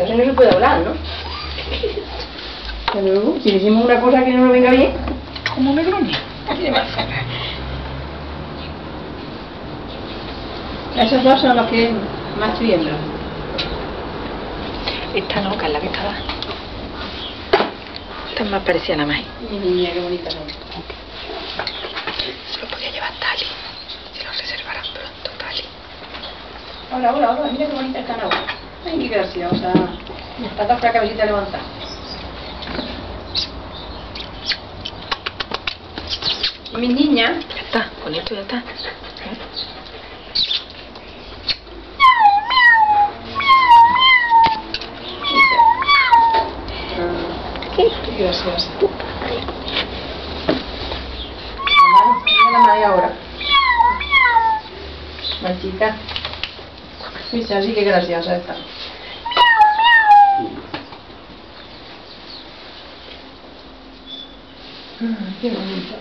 Entonces no se puede hablar, ¿no? Pero luego, si decimos una cosa que no nos venga bien, Como me gruñe. esos dos son los que más tiemblan. Esta no, que es la que estaba. Esta es más parecida a la más. Mi niña, qué bonita son. Lo podía llevar Tali. Si lo reservaran pronto, Tali. Hola, hola, hola, mira qué bonita están ahora. Ay, qué graciosa. Está toda la cabecita levantada. Mi niña, Ya está, con esto ya está. ¿Eh? qué graciosa. Mamá, mira la madre ahora. Machita. Mira, así que graciosa está. 嗯这个位置